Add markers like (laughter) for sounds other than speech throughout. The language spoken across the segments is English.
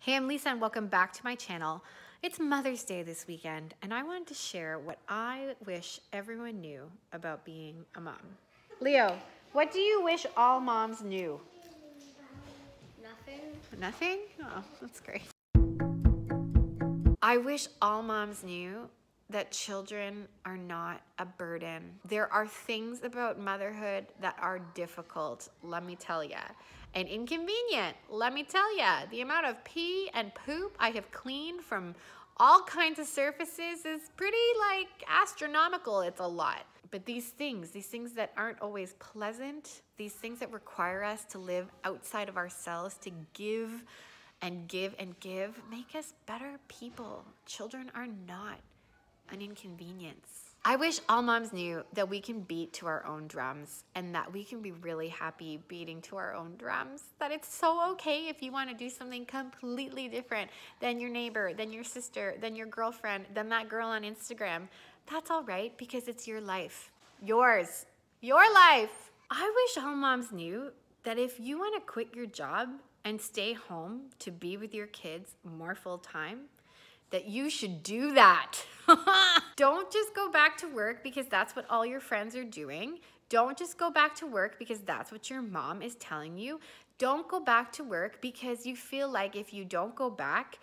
Hey, I'm Lisa and welcome back to my channel. It's Mother's Day this weekend and I wanted to share what I wish everyone knew about being a mom. Leo, what do you wish all moms knew? Nothing. Nothing? Oh, that's great. I wish all moms knew that children are not a burden. There are things about motherhood that are difficult, let me tell ya, and inconvenient, let me tell ya. The amount of pee and poop I have cleaned from all kinds of surfaces is pretty like astronomical. It's a lot. But these things, these things that aren't always pleasant, these things that require us to live outside of ourselves, to give and give and give, make us better people. Children are not an inconvenience. I wish all moms knew that we can beat to our own drums and that we can be really happy beating to our own drums. That it's so okay if you want to do something completely different than your neighbor, than your sister, than your girlfriend, than that girl on Instagram. That's all right because it's your life. Yours. Your life. I wish all moms knew that if you want to quit your job and stay home to be with your kids more full time, that you should do that. (laughs) Don't just go back to work because that's what all your friends are doing. Don't just go back to work because that's what your mom is telling you. Don't go back to work because you feel like if you don't go back,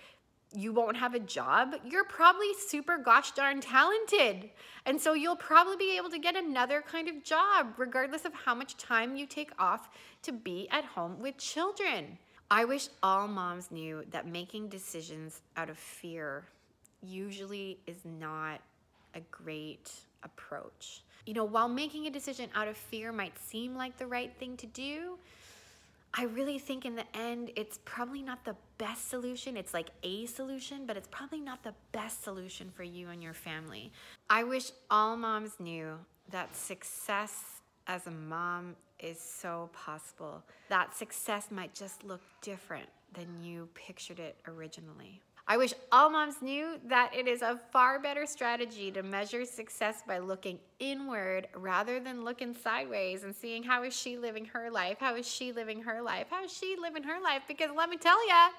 you won't have a job. You're probably super gosh darn talented. And so you'll probably be able to get another kind of job, regardless of how much time you take off to be at home with children. I wish all moms knew that making decisions out of fear usually is not a great approach. You know, while making a decision out of fear might seem like the right thing to do, I really think in the end, it's probably not the best solution. It's like a solution, but it's probably not the best solution for you and your family. I wish all moms knew that success as a mom is so possible. That success might just look different than you pictured it originally. I wish all moms knew that it is a far better strategy to measure success by looking inward rather than looking sideways and seeing how is she living her life? How is she living her life? How is she living her life? Because let me tell you,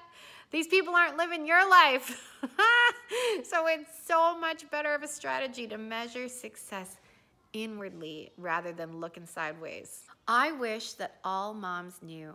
these people aren't living your life. (laughs) so it's so much better of a strategy to measure success inwardly rather than looking sideways. I wish that all moms knew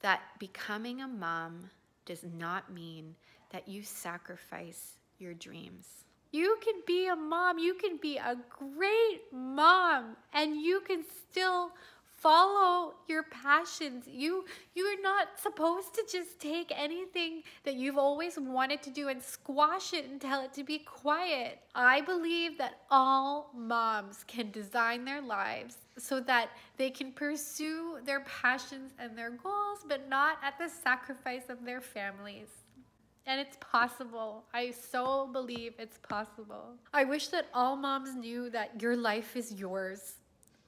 that becoming a mom does not mean that you sacrifice your dreams. You can be a mom, you can be a great mom, and you can still follow your passions. You you're not supposed to just take anything that you've always wanted to do and squash it and tell it to be quiet. I believe that all moms can design their lives so that they can pursue their passions and their goals but not at the sacrifice of their families. And it's possible. I so believe it's possible. I wish that all moms knew that your life is yours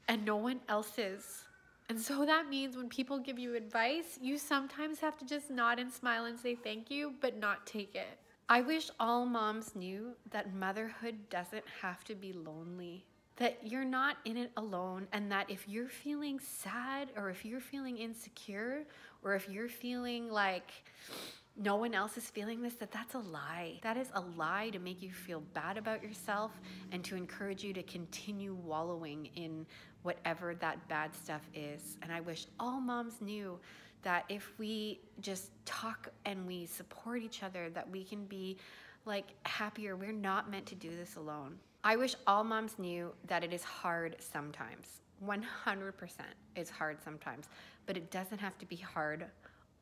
and no one else's. And so that means when people give you advice, you sometimes have to just nod and smile and say thank you, but not take it. I wish all moms knew that motherhood doesn't have to be lonely, that you're not in it alone, and that if you're feeling sad or if you're feeling insecure or if you're feeling like, no one else is feeling this, that that's a lie. That is a lie to make you feel bad about yourself and to encourage you to continue wallowing in whatever that bad stuff is. And I wish all moms knew that if we just talk and we support each other, that we can be like happier. We're not meant to do this alone. I wish all moms knew that it is hard sometimes. 100% it's hard sometimes, but it doesn't have to be hard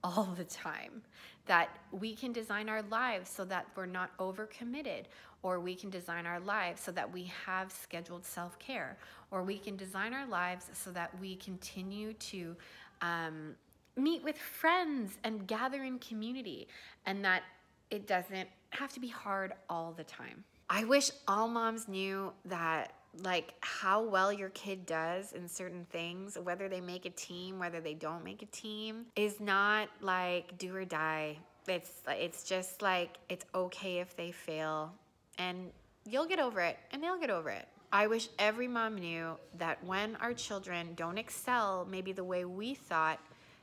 all the time. That we can design our lives so that we're not overcommitted, or we can design our lives so that we have scheduled self care, or we can design our lives so that we continue to um, meet with friends and gather in community, and that it doesn't have to be hard all the time. I wish all moms knew that like how well your kid does in certain things, whether they make a team, whether they don't make a team, is not like do or die. It's it's just like it's okay if they fail and you'll get over it and they'll get over it. I wish every mom knew that when our children don't excel maybe the way we thought,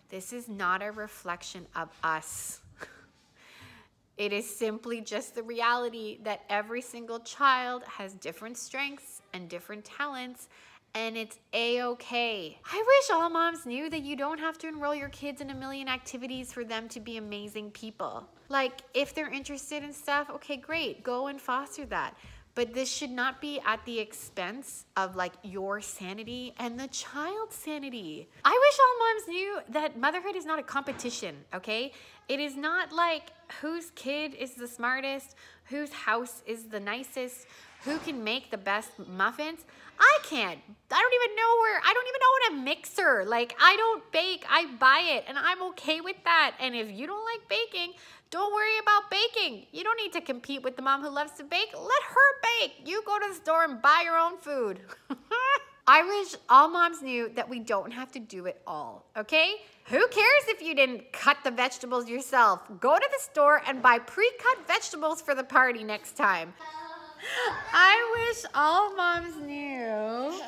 this is not a reflection of us. (laughs) It is simply just the reality that every single child has different strengths and different talents, and it's a okay. I wish all moms knew that you don't have to enroll your kids in a million activities for them to be amazing people. Like, if they're interested in stuff, okay, great, go and foster that. But this should not be at the expense of like your sanity and the child's sanity. I wish all moms knew that motherhood is not a competition, okay? It is not like whose kid is the smartest, whose house is the nicest, who can make the best muffins. I can't. I don't even know where, I don't even know what a mixer. Like, I don't bake, I buy it, and I'm okay with that. And if you don't like baking, don't worry about baking. You don't need to compete with the mom who loves to bake. Let her bake. You go to the store and buy your own food. (laughs) I wish all moms knew that we don't have to do it all, okay? Who cares if you didn't cut the vegetables yourself? Go to the store and buy pre-cut vegetables for the party next time. I wish all moms knew. (laughs)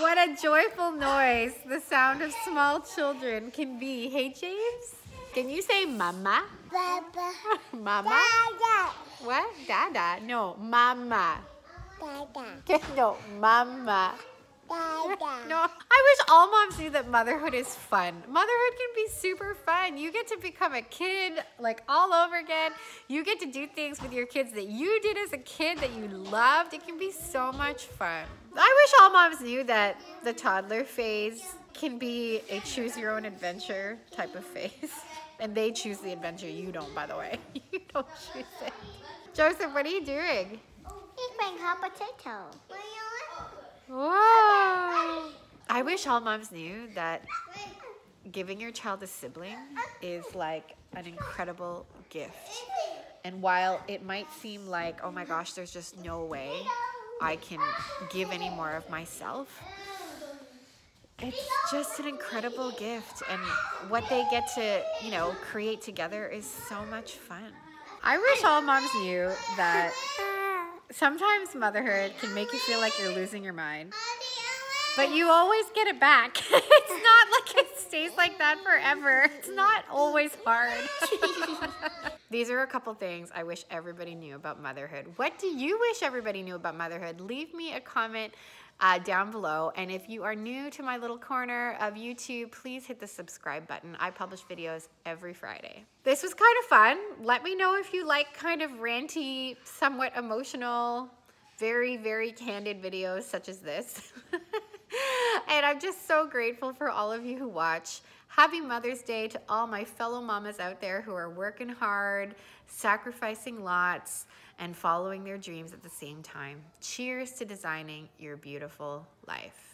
what a joyful noise the sound of small children can be. Hey, James? Can you say mama? Baba. (laughs) mama? Dada. What? Dada? No, mama. Dada. (laughs) No, mama. No, I wish all moms knew that motherhood is fun. Motherhood can be super fun. You get to become a kid like all over again. You get to do things with your kids that you did as a kid that you loved. It can be so much fun. I wish all moms knew that the toddler phase can be a choose your own adventure type of phase. (laughs) And they choose the adventure. You don't, by the way. (laughs) You don't choose it. Joseph, what are you doing? He's playing hot potato. I wish all moms knew that giving your child a sibling is like an incredible gift. And while it might seem like, oh my gosh, there's just no way I can give any more of myself, it's just an incredible gift. And what they get to, you know, create together is so much fun. I wish all moms knew that sometimes motherhood can make you feel like you're losing your mind. But you always get it back. (laughs) it's not like it stays like that forever. It's not always hard. (laughs) These are a couple things I wish everybody knew about motherhood. What do you wish everybody knew about motherhood? Leave me a comment uh, down below. And if you are new to my little corner of YouTube, please hit the subscribe button. I publish videos every Friday. This was kind of fun. Let me know if you like kind of ranty, somewhat emotional, very, very candid videos such as this. (laughs) and I'm just so grateful for all of you who watch. Happy Mother's Day to all my fellow mamas out there who are working hard, sacrificing lots, and following their dreams at the same time. Cheers to designing your beautiful life.